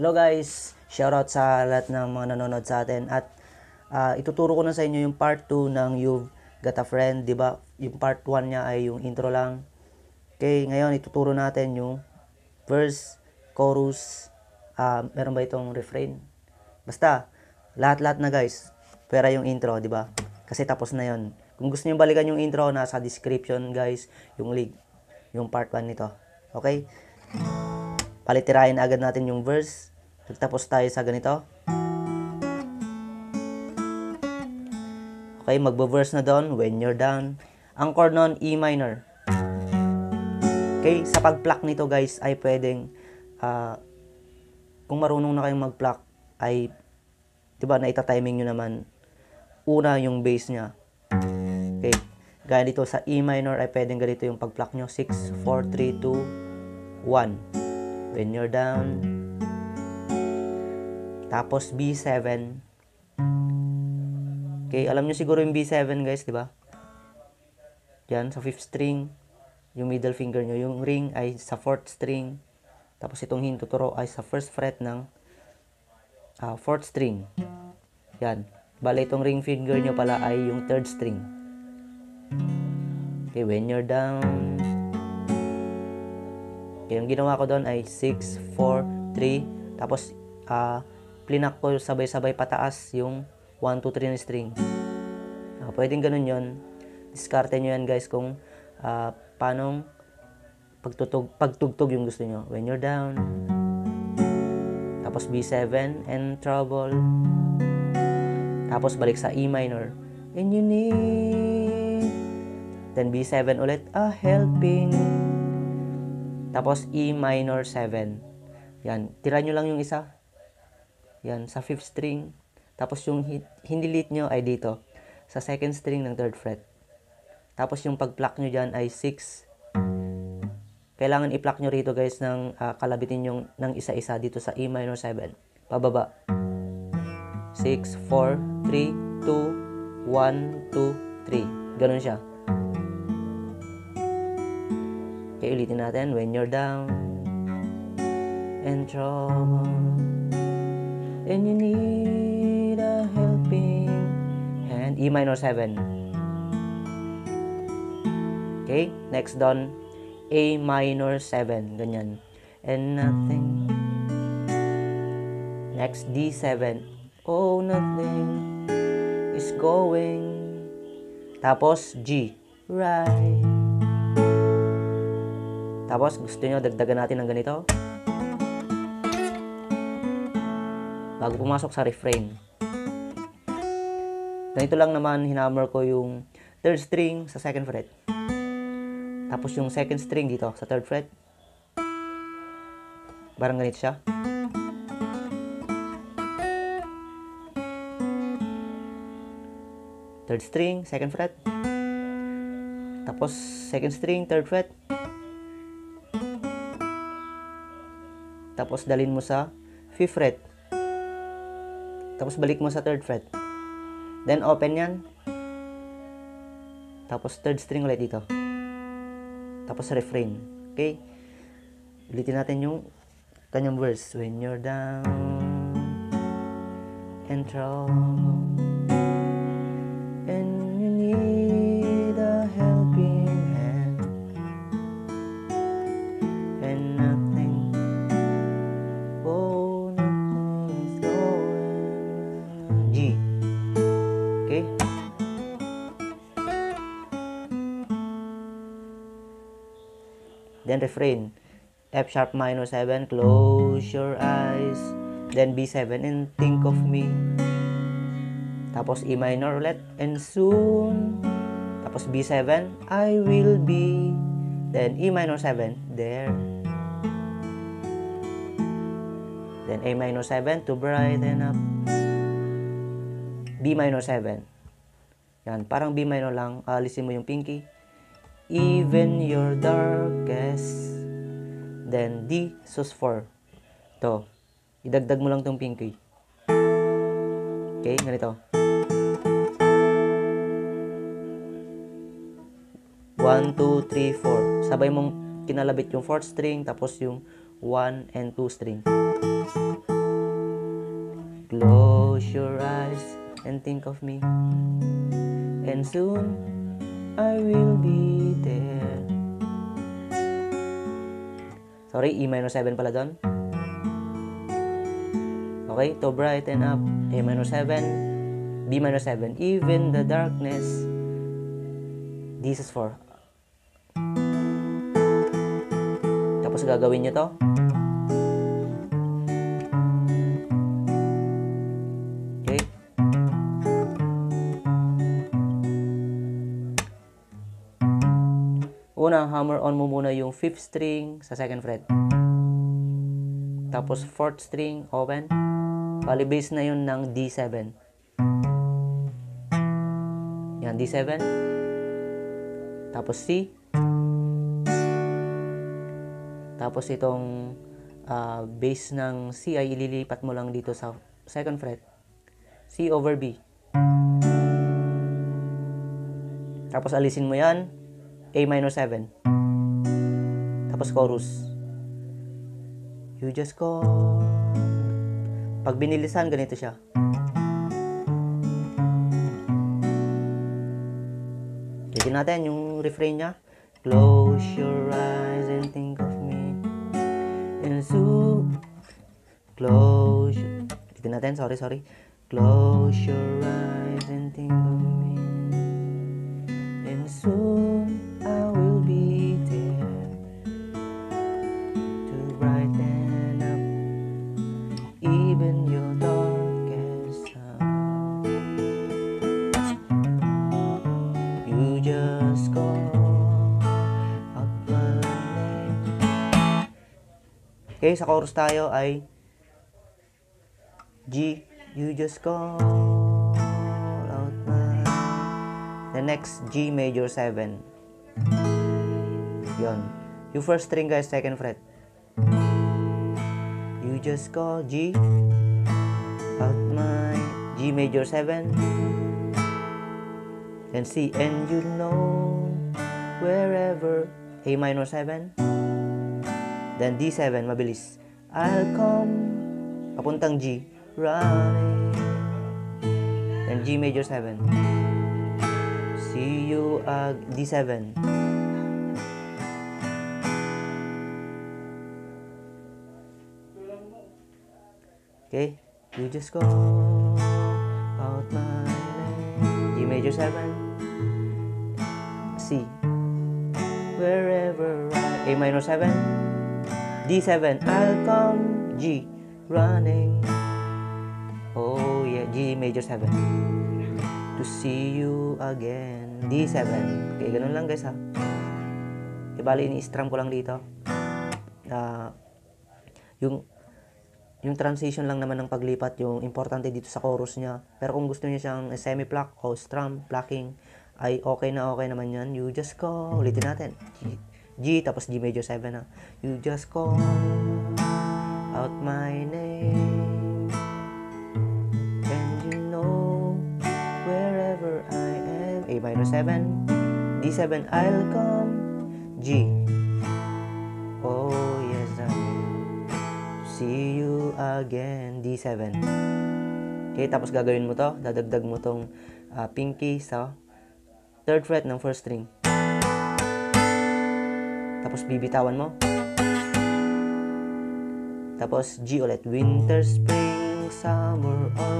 Hello guys, shoutout sa lahat ng mga nanonood sa atin at ah, ituturo ko na sa inyo yung part 2 ng You've Got a Friend, 'di ba? Yung part 1 niya ay yung intro lang. Okay, ngayon ituturo natin yung verse, chorus, ah, meron ba itong refrain? Basta lahat-lahat na guys. Pera yung intro, 'di ba? Kasi tapos na 'yon. Kung gusto niyo balikan yung intro, nasa description guys, yung link, yung part 1 nito. Okay? Palitirahin agad natin yung verse. Nagtapos tayo sa ganito. Okay, magbo-verse na doon when you're down. Ang chord nun, E minor. Okay, sa pag-pluck nito guys ay pwedeng ah, kung marunong na kayong mag-pluck ay 'di ba naita-timing nyo naman una yung bass niya. Okay. Gaya dito sa E minor ay pwedeng ganito yung pag-pluck nyo 6 4 3 2 1 when you're down tapos B7 Okay, alam nyo siguro yung B7 guys, di ba? Yan, sa 5th string, yung middle finger nyo. Yung ring ay sa 4th string. Tapos itong hintuturo ay sa first fret ng ah, 4th string. Yan. Bale, itong ring finger nyo pala ay yung 3rd string. Okay, when you're down. Yung ginawa ko doon ay 6, 4, 3. Tapos, ah, plinak ko sabay-sabay pataas yung 1, 2, 3 na string. Ah, pwedeng ganun yon Diskarte nyo yan guys kung ah, paano pagtutug, pagtugtog yung gusto nyo. When you're down. Tapos B7 and trouble. Tapos balik sa E minor. And you need. Then B7 ulit. A helping. Tapos E minor 7. Yan. Tira nyo lang yung isa. Yan. Sa 5th string. Tapos yung hi- hinilit nyo ay dito. Sa second string ng third fret. Tapos yung pag-pluck nyo dyan ay 6. Kailangan i-pluck nyo rito guys ng ah, kalabitin yung ng isa-isa dito sa E minor 7. Pababa. 6, 4, 3, 2, 1, 2, 3. Ganun siya. Okay, ulitin natin. When you're down and trouble and you need a helping hand. E minor 7. Okay, next down. A minor 7. Ganyan. And nothing. Next, D7. Oh, nothing is going. Tapos, G. Right. Tapos, gusto nyo dagdagan natin ng ganito. Bago pumasok sa refrain. Ganito lang naman, hinammer ko yung third string sa second fret. Tapos yung second string dito sa third fret. Parang ganito siya. Third string, second fret. Tapos second string, third fret. Tapos dalin mo sa fifth fret. Tapos balik mo sa third fret. Then open yan. Tapos third string ulit dito. Tapos refrain. Okay? Ulitin natin yung kanyang verse. When you're down and trouble then refrain. F sharp minor 7 close your eyes. Then B7 and think of me. Tapos E minor ulit and soon. Tapos B7 I will be. Then E minor 7 there. Then A minor 7 to brighten up. B minor 7 yan parang B minor lang. Alisin mo yung pinky even your darkest then D sus 4 to idagdag mo lang tong pinky okay ganito 1, 2, 3, 4. Sabay mong kinalabit yung 4th string, tapos yung 1 and 2 string. Close your eyes and think of me. And soon I will be there. Sorry, E minor 7 pala doon. Okay, to brighten up. A minor 7. B minor 7. Even the darkness. This is 4. Tapos gagawin nyo to. Hammer on mo muna yung 5th string sa 2nd fret. Tapos 4th string, open. Bali base na yun ng D7. Yan, D7. Tapos C. Tapos itong ah, base ng C ay ililipat mo lang dito sa 2nd fret. C over B. Tapos alisin mo yan. A minor 7. Tapos chorus. You just call. Pag binilisan, ganito siya. Tignan natin yung refrain niya. Close your eyes and think of me. And so, close. Tignan natin, sorry, sorry. Close your eyes and think of me. And soon Okay, sa chorus tayo ay G. You just call out my The next, G major 7. Yon. Yung first string guys, second fret. You just call G out my G major 7. Then C, and you know wherever A minor 7. Then D7, mabilis. I'll come papuntang G, running. Then G major 7. See you ag D7. Okay, you just call out my name. G major 7. C. Wherever I... A minor 7. D7. I'll come. G. Running. Oh yeah, G major 7. To see you again. D7. Okay, ganun lang guys ha. Okay, bali ini-strum ko lang dito. Ah, yung yung transition lang naman ng paglipat yung importante dito sa chorus niya. Pero kung gusto niya siyang semi-pluck o strum plucking ay okay na okay naman yan. You just call. Ulitin natin. G, tapos G major 7 na. You just call out my name. And you know wherever I am. A minor 7. D7 I'll come. G. Oh yes I will. See you again. D7. Okay, tapos gagawin mo to. Dadagdag mo tong ah, pinky sa third fret ng first string. Tapos bibitawan mo. Tapos G ulit. Winter, spring, summer, or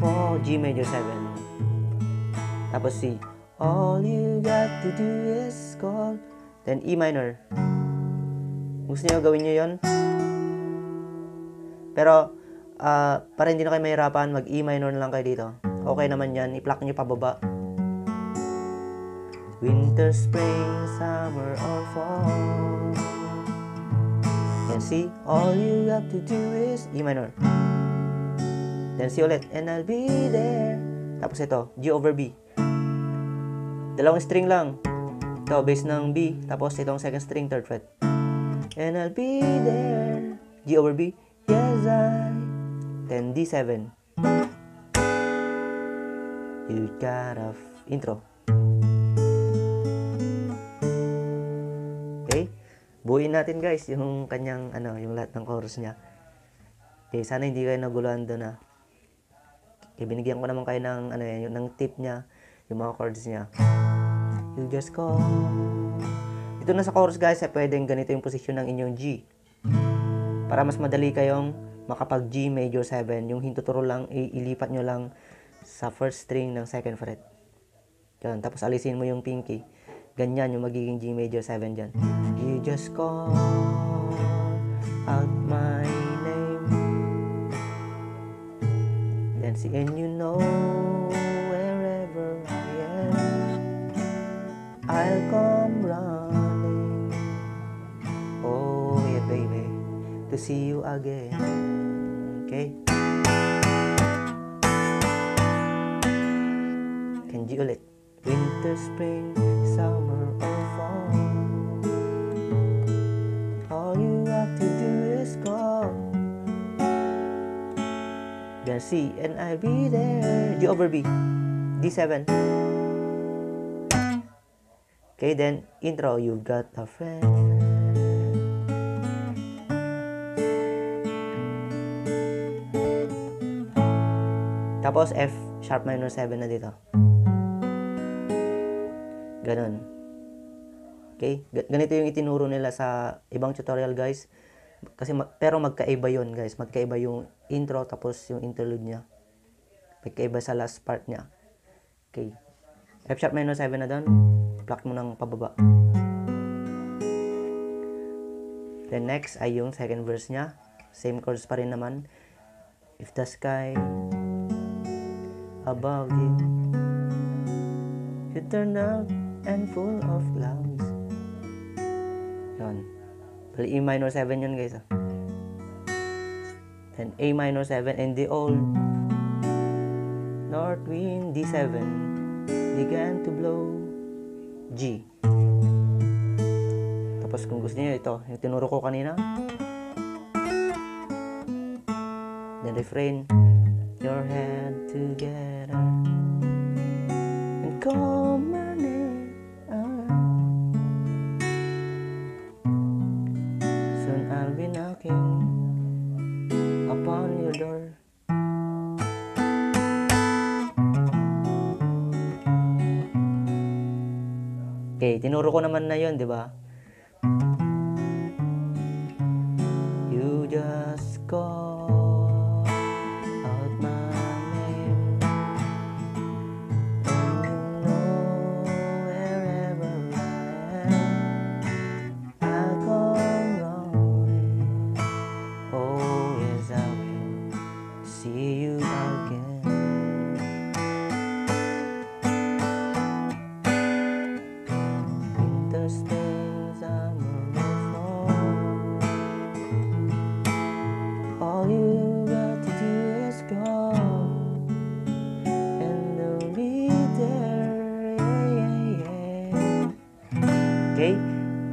fall. G major 7. Tapos C. All you got to do is call. Then E minor. Gusto niyo gawin niyo yon? Pero, ah, para hindi na kayo mahirapan, mag E minor na lang kayo dito. Okay naman yan. I-pluck nyo pababa. Winter, spring, summer, or fall. Then C. All you got to do is E minor. Then C ulit. And I'll be there. Tapos ito, G over B. Dalawang string lang. Ito, base ng B. Tapos itong second string, third fret. And I'll be there. G over B. Yes, I. Then D7. You got a intro. Buuin natin guys yung kanyang ano, yung lahat ng chorus niya. Okay, sana hindi kayo naguluhan doon na. Okay, binigyan ko naman kayo ng, ano yan, yung, ng tip niya, yung mga chords niya. You just call. Dito na sa chorus guys, eh, pwedeng ganito yung posisyon ng inyong G. Para mas madali kayong makapag G major 7. Yung hintuturo lang, ilipat nyo lang sa first string ng second fret. Yan, tapos alisin mo yung pinky. Ganyan yung magiging G major 7 dyan. You just call out my name. See, and you know wherever I am, I'll come running. Oh yeah, baby, to see you again. Okay? Can G ulit. Winter, spring, C, and I'll be there. G over B. D7. Okay, then intro. You got a friend. Tapos F sharp minor 7 na dito. Ganon. Okay? Ga- Ganito yung itinuro nila sa ibang tutorial, guys. Kasi pero magkaiba yun, guys. Magkaiba yung intro tapos yung interlude niya. Magkaiba sa last part niya. Okay. F sharp minor 7 na doon. Pluck mo ng pababa. Then next ay yung second verse niya. Same chords pa rin naman. If the sky above you should turn out and full of clouds. Yun. Bali, E minor 7 yun guys. ah. Then A minor 7 and the old north wind D7 began to blow G. Tapos kung gusto niyo ito, yung tinuro ko kanina. Then refrain, your head together and call tinuro ko naman na yun, di ba?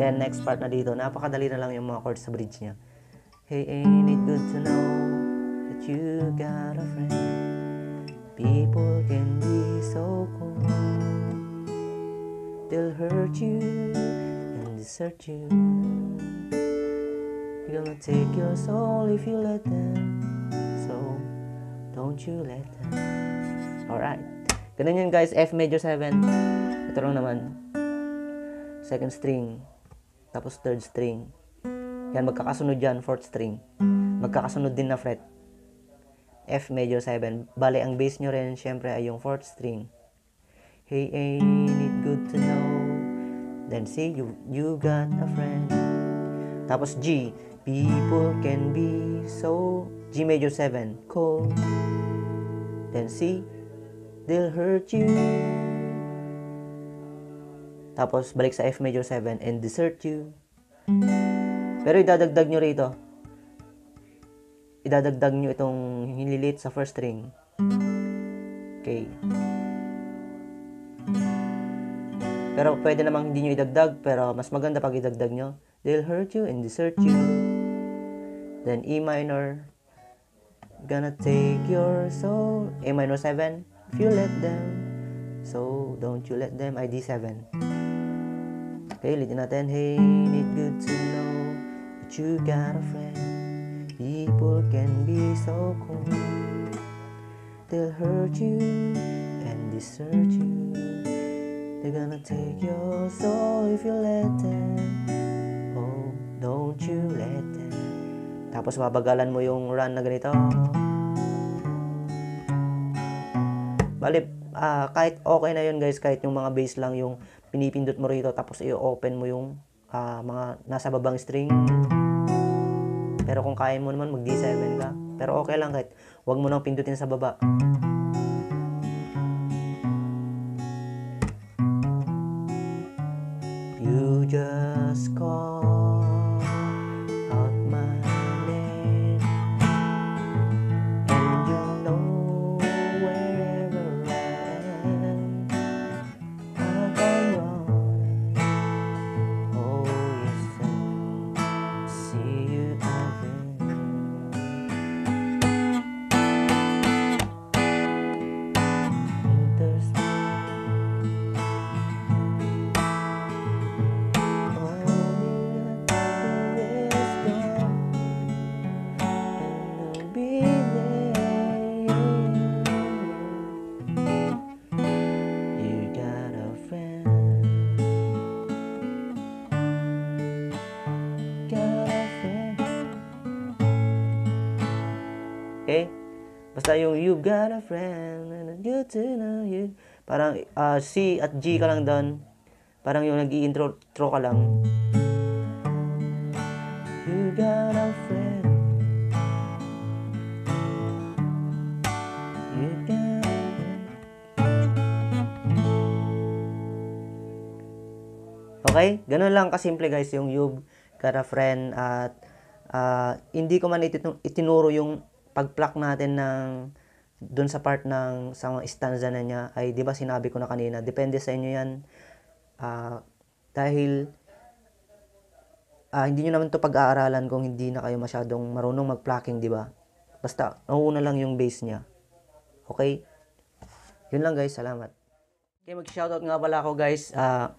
Then, next part na dito. Napakadali na lang yung mga chords sa bridge niya. Hey, ain't it good to know that you got a friend? People can be so cold. They'll hurt you and desert you. They're gonna take your soul if you let them. So, don't you let them. Alright. Ganun yun guys, F major 7. Ito lang naman. Second string. Tapos third string. Yan, magkakasunod yan, fourth string. Magkakasunod din na fret. F major 7. Bale, ang bass nyo rin, syempre, ay yung fourth string. Hey, ain't it good to know? Then C, you, you got a friend. Tapos G, people can be so, G major 7, cold. Then C, they'll hurt you. Tapos balik sa F major 7 and desert you. Pero idadagdag nyo rito. Idadagdag nyo itong hinilit sa first string. Okay. Pero pwede namang hindi nyo idagdag, pero mas maganda pag idagdag nyo. They'll hurt you and desert you. Then E minor. Gonna take your soul. A minor 7. If you let them. So, don't you let them. I D7. Okay, ulitin natin. Hey, need good to know that you got a friend. People can be so cold. they'll hurt you and desert you. They're gonna take your soul if you let them. Oh, don't you let them. Tapos babagalan mo yung run na ganito. Bali, ah, kahit okay na yun guys, kahit yung mga bass lang yung pinipindot mo rito, tapos i-open mo yung ah, mga nasa babang string. Pero kung kaya mo naman, mag D7 ka. Pero okay lang kahit wag mo nang pindutin sa baba. Basta yung you got a friend and it's good to know you. Parang ah, C at G ka lang doon. Parang yung nag-i-intro intro ka lang. You got a friend. You got a friend. Okay? Ganun lang kasimple guys yung you've got a friend at ah, hindi ko man itinu- itinuro yung pag-pluck natin ng doon sa part ng sa mga stanza na niya ay 'di ba sinabi ko na kanina depende sa inyo yan Ah, dahil ah, hindi nyo naman to pag-aaralan kung hindi na kayo masyadong marunong mag-plucking, di ba? Basta, nauuna lang yung base niya. Okay? Yun lang guys, salamat. Okay, mag-shoutout nga pala ako guys. Ah,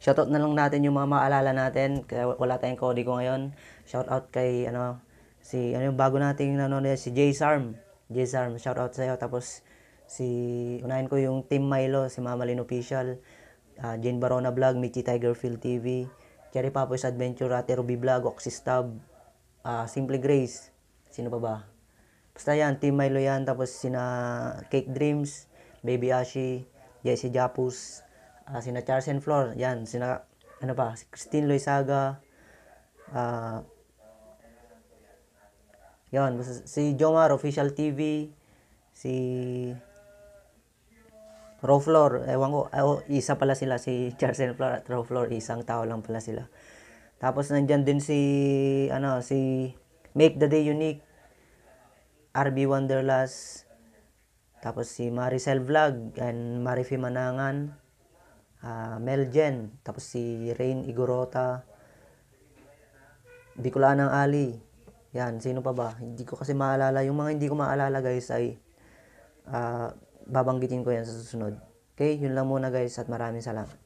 shoutout na lang natin yung mga maalala natin. Kaya wala tayong kodi ko ngayon. Shoutout kay, ano, si, ano yung bago nating nanonood, si Jay Sarm. Jay Sarm, shoutout sa'yo. Tapos, si, unahin ko yung Team Milo, si Mama Lynn Official, ah, Jane Barona Vlog, Michi Tigerfield TV, Cherry Papoy's Adventure, Ate Ruby Vlog, Oxy Stab, ah, Simple Grace, sino pa ba? Basta yan, Team Milo yan, tapos sina Cake Dreams, Baby Ashi, Jessie Japus, ah, sina Charles and Flor, yan, sina, ano pa, si Christine Loisaga, ah, basta si Jomar, Official TV, si Roflor, ewan ko, ah, oh, isa pala sila, si Charles and Flor at Roflor, isang tao lang pala sila. Tapos nandyan din si, ano, si Make the Day Unique, RB Wonderlust, tapos si Maricel Vlog, and Marifi Manangan, ah, Mel Jen, tapos si Rain Igorota, Bicolanang Ali, yan, sino pa ba? Hindi ko kasi maalala. Yung mga hindi ko maalala guys ay ah, babanggitin ko yan sa susunod. Okay, yun lang muna guys at maraming salamat.